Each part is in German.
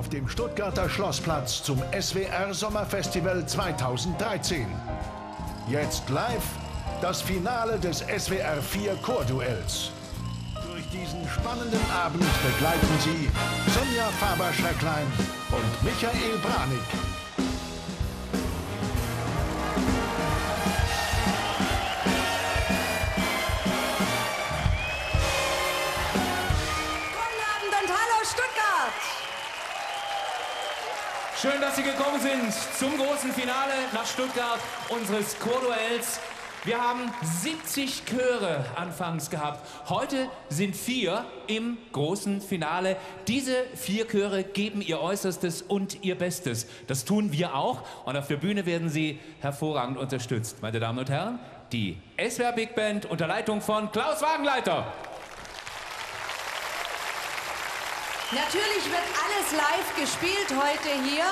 auf dem Stuttgarter Schlossplatz zum SWR Sommerfestival 2013. Jetzt live das Finale des SWR 4 Chorduells. Durch diesen spannenden Abend begleiten Sie Sonja Faber-Schrecklein und Michael Branik. Schön, dass Sie gekommen sind zum großen Finale nach Stuttgart unseres Chorduells. Wir haben 70 Chöre anfangs gehabt. Heute sind vier im großen Finale. Diese vier Chöre geben ihr Äußerstes und ihr Bestes. Das tun wir auch und auf der Bühne werden sie hervorragend unterstützt. Meine Damen und Herren, die SWR Big Band unter Leitung von Klaus Wagenleiter. Natürlich wird alles live gespielt heute hier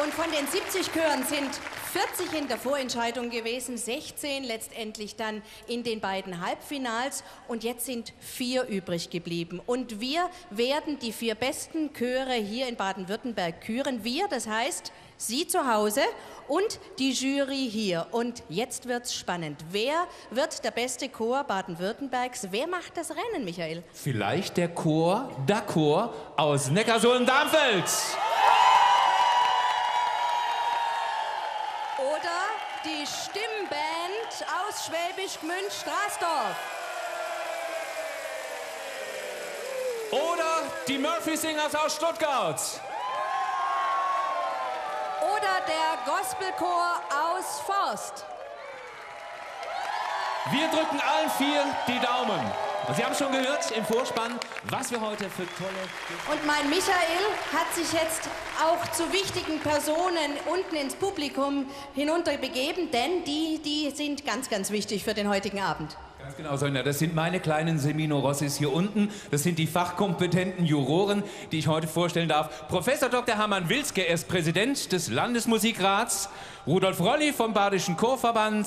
und von den 70 Chören sind 40 in der Vorentscheidung gewesen, 16 letztendlich dann in den beiden Halbfinals und jetzt sind vier übrig geblieben. Und wir werden die vier besten Chöre hier in Baden-Württemberg küren. Wir, das heißt Sie zu Hause und die Jury hier. Und jetzt wird's spannend. Wer wird der beste Chor Baden-Württembergs? Wer macht das Rennen, Michael? Vielleicht der Chor, der Chor aus Neckarsulm-Darmfeld. Oder die Stimmband aus Schwäbisch Gmünd-Straßdorf. Oder die Murphy Singers aus Stuttgart. Oder der Gospelchor aus Forst. Wir drücken allen vier die Daumen. Und Sie haben schon gehört im Vorspann, was wir heute für tolle... Und mein Michael hat sich jetzt auch zu wichtigen Personen unten ins Publikum hinunterbegeben, denn die, die sind ganz, ganz wichtig für den heutigen Abend. Ganz genau, Sonja, das sind meine kleinen Semino Rossis hier unten. Das sind die fachkompetenten Juroren, die ich heute vorstellen darf. Professor Dr. Hermann Wilske, er ist Präsident des Landesmusikrats. Rudolf Rolli vom Badischen Chorverband.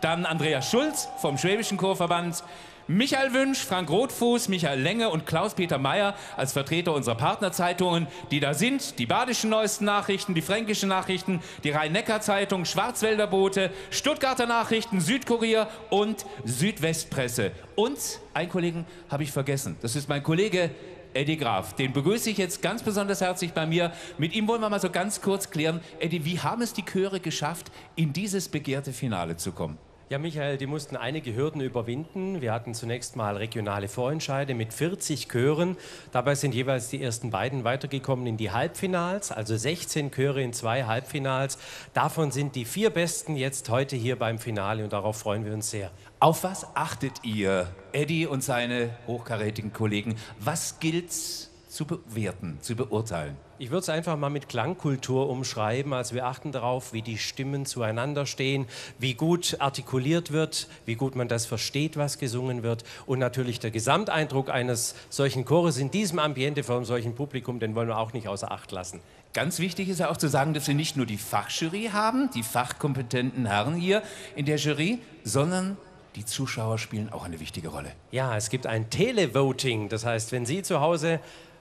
Dann Andreas Schulz vom Schwäbischen Chorverband. Michael Wünsch, Frank Rotfuß, Michael Lenge und Klaus-Peter Meyer als Vertreter unserer Partnerzeitungen, die da sind. Die Badischen Neuesten Nachrichten, die Fränkischen Nachrichten, die Rhein-Neckar-Zeitung, Schwarzwälder Bote, Stuttgarter Nachrichten, Südkurier und Südwestpresse. Und einen Kollegen habe ich vergessen. Das ist mein Kollege Eddie Graf. Den begrüße ich jetzt ganz besonders herzlich bei mir. Mit ihm wollen wir mal so ganz kurz klären. Eddie, wie haben es die Chöre geschafft, in dieses begehrte Finale zu kommen? Ja, Michael, die mussten einige Hürden überwinden. Wir hatten zunächst mal regionale Vorentscheide mit 40 Chören. Dabei sind jeweils die ersten beiden weitergekommen in die Halbfinals, also 16 Chöre in zwei Halbfinals. Davon sind die vier besten jetzt heute hier beim Finale und darauf freuen wir uns sehr. Auf was achtet ihr, Eddie und seine hochkarätigen Kollegen? Was gilt's zu bewerten, zu beurteilen? Ich würde es einfach mal mit Klangkultur umschreiben. Also wir achten darauf, wie die Stimmen zueinander stehen, wie gut artikuliert wird, wie gut man das versteht, was gesungen wird. Und natürlich der Gesamteindruck eines solchen Chores in diesem Ambiente vor einem solchen Publikum, den wollen wir auch nicht außer Acht lassen. Ganz wichtig ist ja auch zu sagen, dass wir nicht nur die Fachjury haben, die fachkompetenten Herren hier in der Jury, sondern die Zuschauer spielen auch eine wichtige Rolle. Ja, es gibt ein Televoting. Das heißt, wenn Sie zu Hause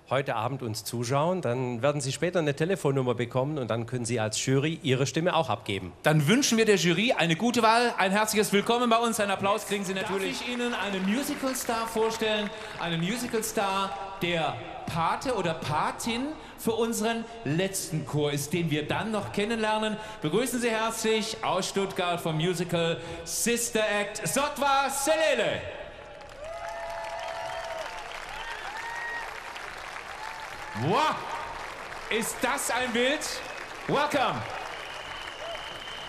heute Abend uns zuschauen, dann werden Sie später eine Telefonnummer bekommen und dann können Sie als Jury Ihre Stimme auch abgeben. Dann wünschen wir der Jury eine gute Wahl, ein herzliches Willkommen bei uns. Einen Applaus kriegen Sie natürlich. Darf ich Ihnen einen Musicalstar vorstellen? Einen Musicalstar, der Pate oder Patin für unseren letzten Chor ist, den wir dann noch kennenlernen. Begrüßen Sie herzlich aus Stuttgart vom Musical Sister Act Sotva Selele. Wow! Ist das ein Bild? Welcome!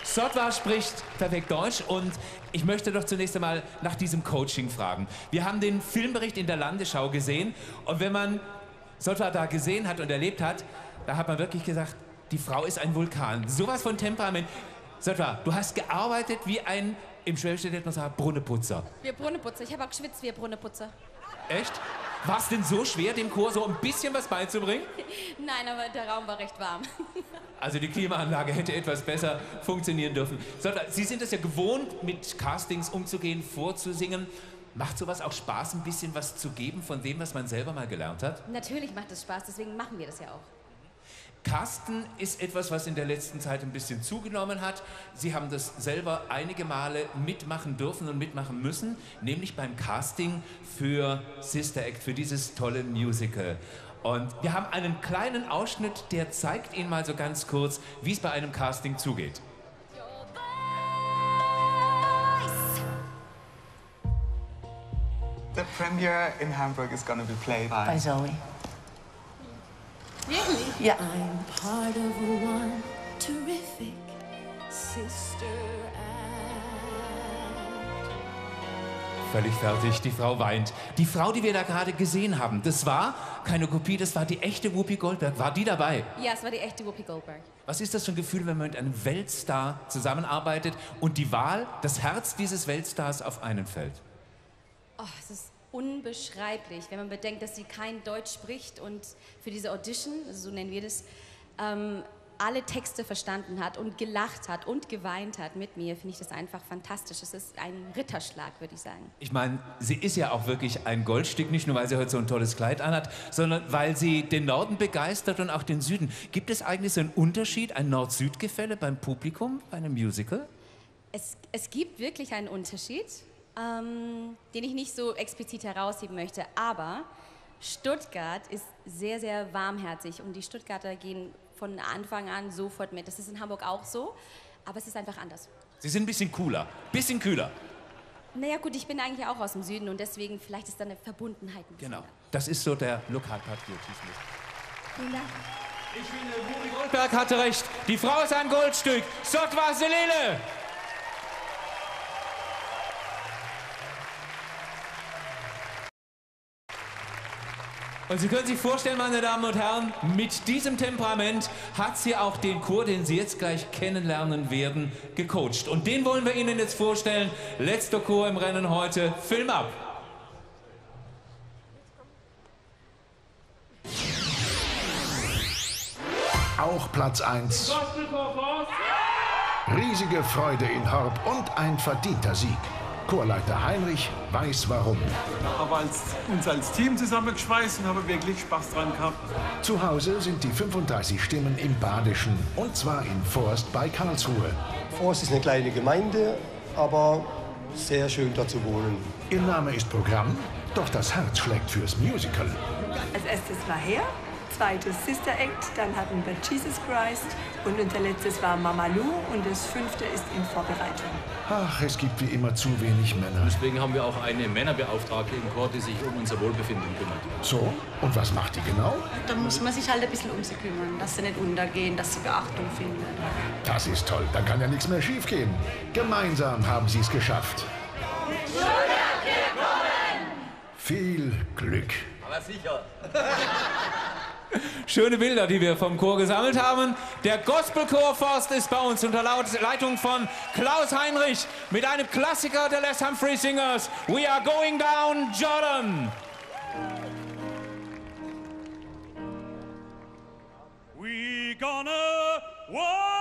Sotwa spricht perfekt Deutsch und ich möchte doch zunächst einmal nach diesem Coaching fragen. Wir haben den Filmbericht in der Landesschau gesehen und wenn man Sotwa da gesehen hat und erlebt hat, da hat man wirklich gesagt, die Frau ist ein Vulkan. Sowas von Temperament. Sotwa, du hast gearbeitet wie ein, im Schwäbischen nennt man sagen, Brunneputzer. Wir Brunnenputzer. Ich habe auch geschwitzt wie ein Brunnenputzer. Echt? War es denn so schwer, dem Chor so ein bisschen was beizubringen? Nein, aber der Raum war recht warm. Also die Klimaanlage hätte etwas besser funktionieren dürfen. Sie sind es ja gewohnt, mit Castings umzugehen, vorzusingen. Macht sowas auch Spaß, ein bisschen was zu geben von dem, was man selber mal gelernt hat? Natürlich macht es Spaß, deswegen machen wir das ja auch. Casten ist etwas, was in der letzten Zeit ein bisschen zugenommen hat. Sie haben das selber einige Male mitmachen dürfen und mitmachen müssen, nämlich beim Casting für Sister Act, für dieses tolle Musical. Und wir haben einen kleinen Ausschnitt, der zeigt Ihnen mal so ganz kurz, wie es bei einem Casting zugeht. The premiere in Hamburg is going to be played by, by Zoe. Yeah. I'm part of one terrific sister Völlig fertig, die Frau weint. Die Frau, die wir da gerade gesehen haben, das war keine Kopie, das war die echte Whoopi Goldberg. War die dabei? Ja, es war die echte Whoopi Goldberg. Was ist das für ein Gefühl, wenn man mit einem Weltstar zusammenarbeitet und die Wahl, das Herz dieses Weltstars auf einen fällt? Oh, es ist unbeschreiblich, wenn man bedenkt, dass sie kein Deutsch spricht und für diese Audition, so nennen wir das, ähm, alle Texte verstanden hat und gelacht hat und geweint hat mit mir, finde ich das einfach fantastisch. Es ist ein Ritterschlag, würde ich sagen. Ich meine, sie ist ja auch wirklich ein Goldstück, nicht nur weil sie heute so ein tolles Kleid anhat, sondern weil sie den Norden begeistert und auch den Süden. Gibt es eigentlich so einen Unterschied, ein Nord-Süd-Gefälle beim Publikum, bei einem Musical? Es, es gibt wirklich einen Unterschied, ähm, den ich nicht so explizit herausheben möchte, aber Stuttgart ist sehr, sehr warmherzig und die Stuttgarter gehen von Anfang an sofort mit. Das ist in Hamburg auch so, aber es ist einfach anders. Sie sind ein bisschen cooler, bisschen kühler. Naja gut, ich bin eigentlich auch aus dem Süden und deswegen vielleicht ist da eine Verbundenheit. Ein genau, das ist so der Lokalpatriotismus. Vielen Dank. Ich finde, Wuri Goldberg hatte recht. Die Frau ist ein Goldstück. Sotwa Selele! Und Sie können sich vorstellen, meine Damen und Herren, mit diesem Temperament hat sie auch den Chor, den Sie jetzt gleich kennenlernen werden, gecoacht. Und den wollen wir Ihnen jetzt vorstellen. Letzter Chor im Rennen heute. Film ab! Auch Platz 1. Riesige Freude in Horb und ein verdienter Sieg. Chorleiter Heinrich weiß warum. Aber als, uns als Team zusammengeschweißt und habe wirklich Spaß dran gehabt. Zu Hause sind die 35 Stimmen im Badischen und zwar in Forst bei Karlsruhe. Forst ist eine kleine Gemeinde, aber sehr schön da zu wohnen. Ihr Name ist Programm, doch das Herz schlägt fürs Musical. Als erstes war Her, zweites Sister Act, dann hatten wir Jesus Christ und unser letztes war Mama Lou und das fünfte ist in Vorbereitung. Ach, es gibt wie immer zu wenig Männer. Deswegen haben wir auch eine Männerbeauftragte im Chor, die sich um unser Wohlbefinden kümmert. So, und was macht die genau? Da muss man sich halt ein bisschen um sie kümmern, dass sie nicht untergehen, dass sie Beachtung finden. Das ist toll, dann kann ja nichts mehr schiefgehen. Gemeinsam haben sie es geschafft. Viel Glück. Aber sicher. Schöne Bilder, die wir vom Chor gesammelt haben. Der Gospelchor Forst ist bei uns unter Leitung von Klaus Heinrich mit einem Klassiker der Les Humphrey Singers. We are going down Jordan. We gonna walk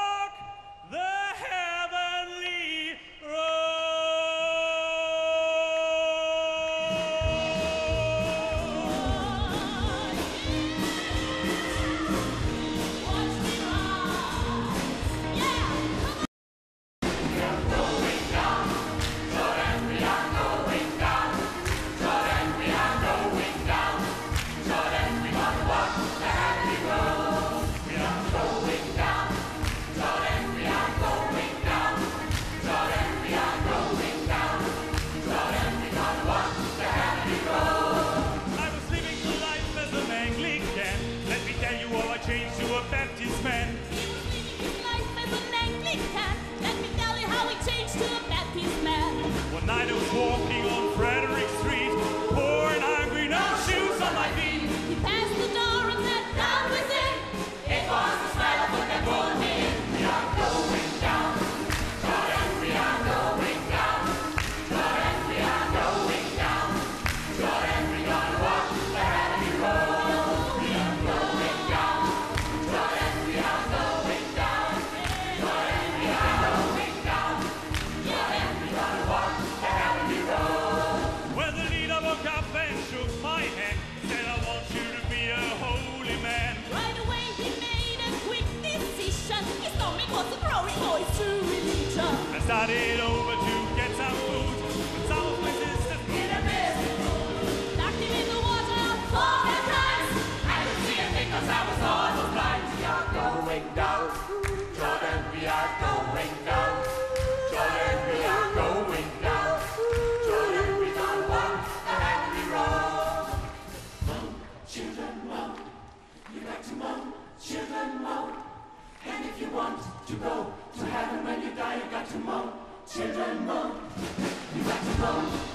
I started over to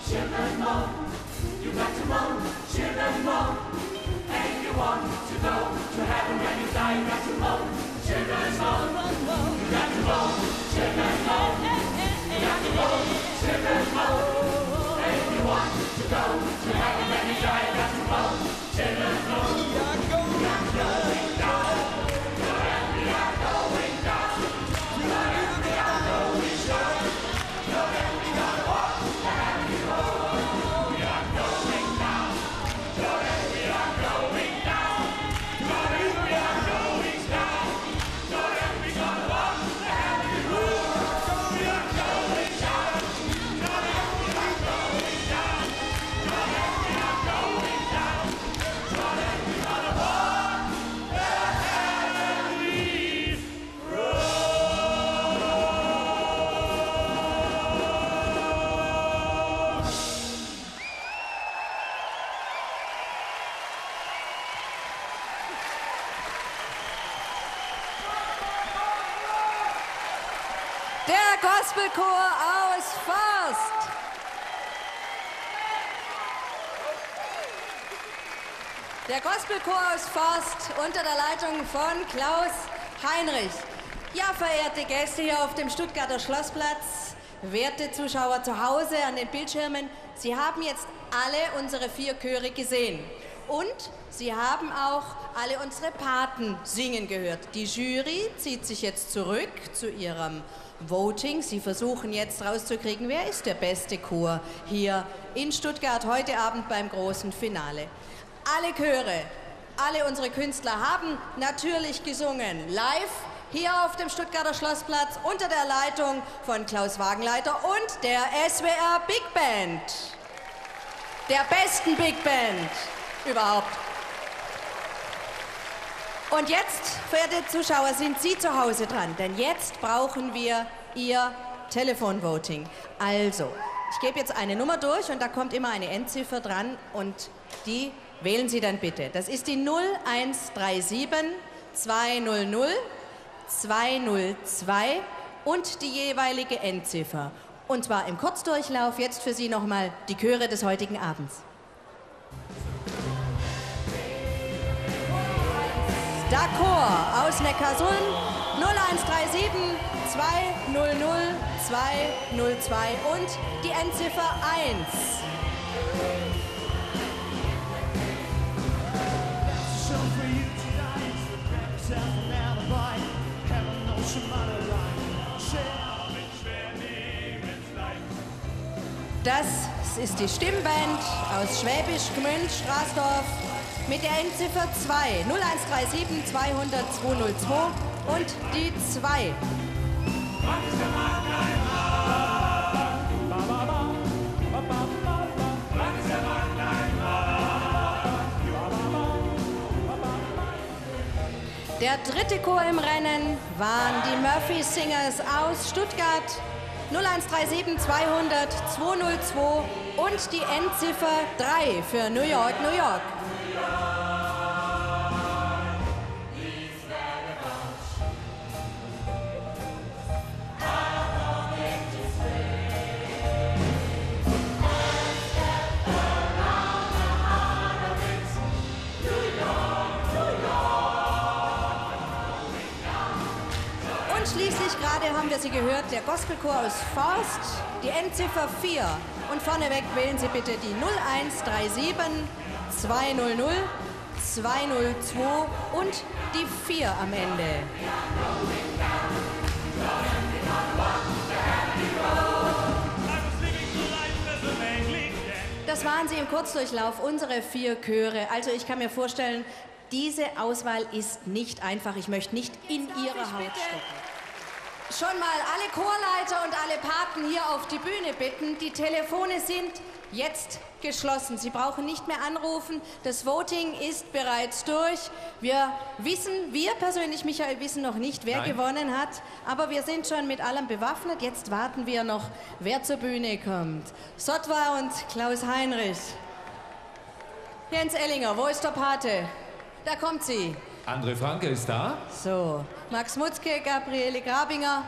Shimmer, Gospelchor aus Forst. Der Gospelchor aus Forst unter der Leitung von Klaus Heinrich. Ja, verehrte Gäste hier auf dem Stuttgarter Schlossplatz, werte Zuschauer zu Hause an den Bildschirmen, Sie haben jetzt alle unsere vier Chöre gesehen. Und Sie haben auch alle unsere Paten singen gehört. Die Jury zieht sich jetzt zurück zu ihrem Voting. Sie versuchen jetzt rauszukriegen, wer ist der beste Chor hier in Stuttgart heute Abend beim großen Finale. Alle Chöre, alle unsere Künstler haben natürlich gesungen, live hier auf dem Stuttgarter Schlossplatz unter der Leitung von Klaus Wagenleiter und der SWR Big Band. Der besten Big Band überhaupt. Und jetzt, verehrte Zuschauer, sind Sie zu Hause dran, denn jetzt brauchen wir Ihr Telefonvoting. Also, ich gebe jetzt eine Nummer durch und da kommt immer eine Endziffer dran und die wählen Sie dann bitte. Das ist die 0137 200 202 und die jeweilige Endziffer. Und zwar im Kurzdurchlauf jetzt für Sie nochmal die Chöre des heutigen Abends. D'accord aus Neckarsulm 0137 200 202 und die Endziffer 1. Das ist die Stimmband aus Schwäbisch Gmünd, Straßdorf mit der Endziffer 2 0137 200 202 und die 2. Der dritte Chor im Rennen waren die Murphy Singers aus Stuttgart 0137 200 202 und die Endziffer 3 für New York, New York. Haben wir sie gehört, der Gospelchor aus Forst, die Endziffer 4. Und vorneweg wählen Sie bitte die 0137 200 202 und die 4 am Ende. Das waren sie im Kurzdurchlauf, unsere vier Chöre. Also ich kann mir vorstellen, diese Auswahl ist nicht einfach. Ich möchte nicht in ihre Haut stecken. Schon mal alle Chorleiter und alle Paten hier auf die Bühne bitten. Die Telefone sind jetzt geschlossen. Sie brauchen nicht mehr anrufen. Das Voting ist bereits durch. Wir wissen, wir persönlich, Michael, wissen noch nicht, wer Nein. gewonnen hat. Aber wir sind schon mit allem bewaffnet. Jetzt warten wir noch, wer zur Bühne kommt. Sottwar und Klaus Heinrich. Jens Ellinger, wo ist der Pate? Da kommt sie. André Franke ist da. So, Max Mutzke, Gabriele Grabinger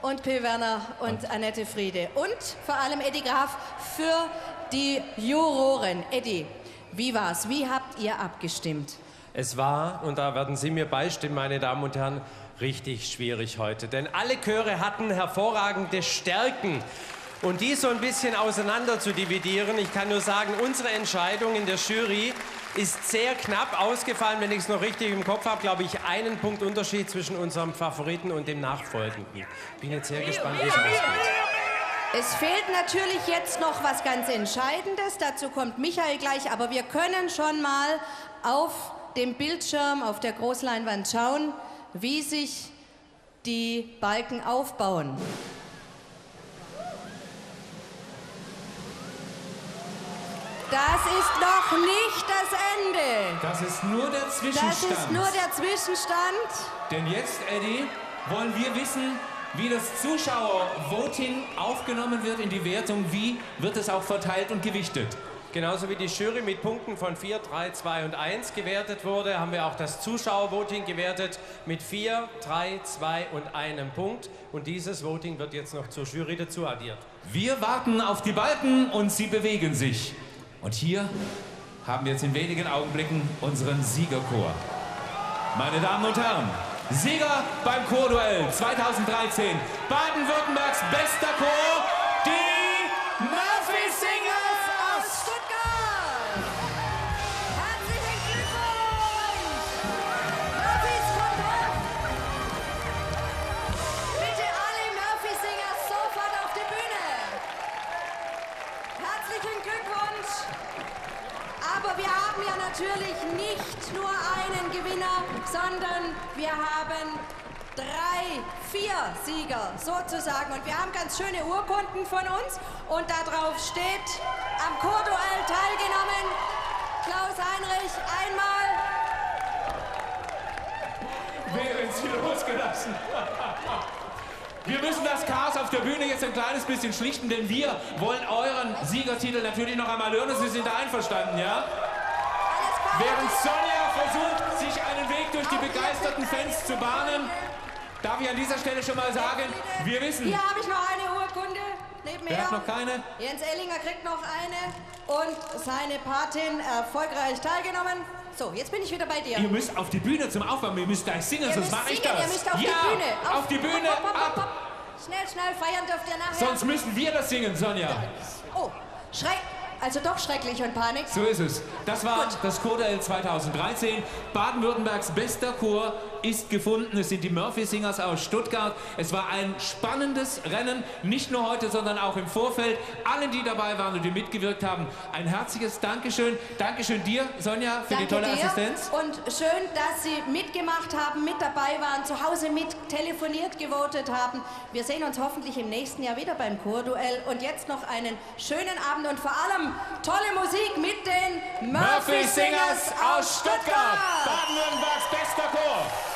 und P. Werner und Annette Friede. Und vor allem Eddie Graf für die Juroren. Eddie, wie war's? Wie habt ihr abgestimmt? Es war, und da werden Sie mir beistimmen, meine Damen und Herren, richtig schwierig heute. Denn alle Chöre hatten hervorragende Stärken. Und die so ein bisschen auseinander zu dividieren, ich kann nur sagen, unsere Entscheidung in der Jury ist sehr knapp ausgefallen. Wenn ich es noch richtig im Kopf habe, glaube ich, einen Punkt Unterschied zwischen unserem Favoriten und dem Nachfolgenden. Bin jetzt sehr gespannt, wie es ausgeht. Es fehlt natürlich jetzt noch was ganz Entscheidendes. Dazu kommt Michael gleich. Aber wir können schon mal auf dem Bildschirm, auf der Großleinwand schauen, wie sich die Balken aufbauen. Das ist noch nicht das Ende. Das ist nur der Das Zwischenstand. ist nur der Zwischenstand. Denn jetzt, Eddie, wollen wir wissen, wie das Zuschauervoting aufgenommen wird in die Wertung. Wie wird es auch verteilt und gewichtet? Genauso wie die Jury mit Punkten von 4, 3, 2 und 1 gewertet wurde, haben wir auch das Zuschauervoting gewertet mit 4, 3, 2 und einem Punkt. Und dieses Voting wird jetzt noch zur Jury dazu addiert. Wir warten auf die Balken und sie bewegen sich. Und hier haben wir jetzt in wenigen Augenblicken unseren Siegerchor. Meine Damen und Herren, Sieger beim Chorduell 2013, Baden-Württembergs bester Chor, vier Sieger sozusagen. Und wir haben ganz schöne Urkunden von uns. Und da drauf steht, am Chorduell teilgenommen. Klaus Heinrich einmal. Wären Sie losgelassen. Wir müssen das Chaos auf der Bühne jetzt ein kleines bisschen schlichten, denn wir wollen euren Siegertitel natürlich noch einmal hören. Sie sind da einverstanden, ja? Während Sonja versucht, sich einen Weg durch die begeisterten Fans zu bahnen, darf ich an dieser Stelle schon mal sagen, wir wissen, Hier habe ich noch eine Urkunde. Nebenher. wer hat noch keine? Jens Ellinger kriegt noch eine und seine Patin erfolgreich teilgenommen. So, jetzt bin ich wieder bei dir. Ihr müsst auf die Bühne zum Aufwärmen, ihr müsst gleich singen, Ihr sonst mache ich das. Ihr müsst auf ja, die Bühne. auf die Bühne, hopp, hopp, hopp, ab. Schnell, schnell feiern dürft ihr nachher. Sonst müssen wir das singen, Sonja. Oh, schreck. Also doch schrecklich und Panik. So ist es. Das war das Chorduell 2013. Baden-Württembergs bester Chor ist gefunden. Es sind die Murphy Singers aus Stuttgart. Es war ein spannendes Rennen, nicht nur heute, sondern auch im Vorfeld. Allen, die dabei waren und die mitgewirkt haben, ein herzliches Dankeschön. Dankeschön dir, Sonja, für die Danke tolle dir. Assistenz. Und schön, dass Sie mitgemacht haben, mit dabei waren, zu Hause mit telefoniert, gewotet haben. Wir sehen uns hoffentlich im nächsten Jahr wieder beim Chorduell. Und jetzt noch einen schönen Abend und vor allem tolle Musik mit den Murphy Singers aus Stuttgart. Baden-Württembergs bester Chor.